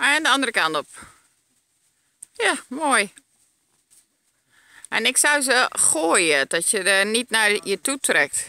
Ah, en de andere kant op. Ja, mooi. En ik zou ze gooien, dat je er niet naar je toe trekt.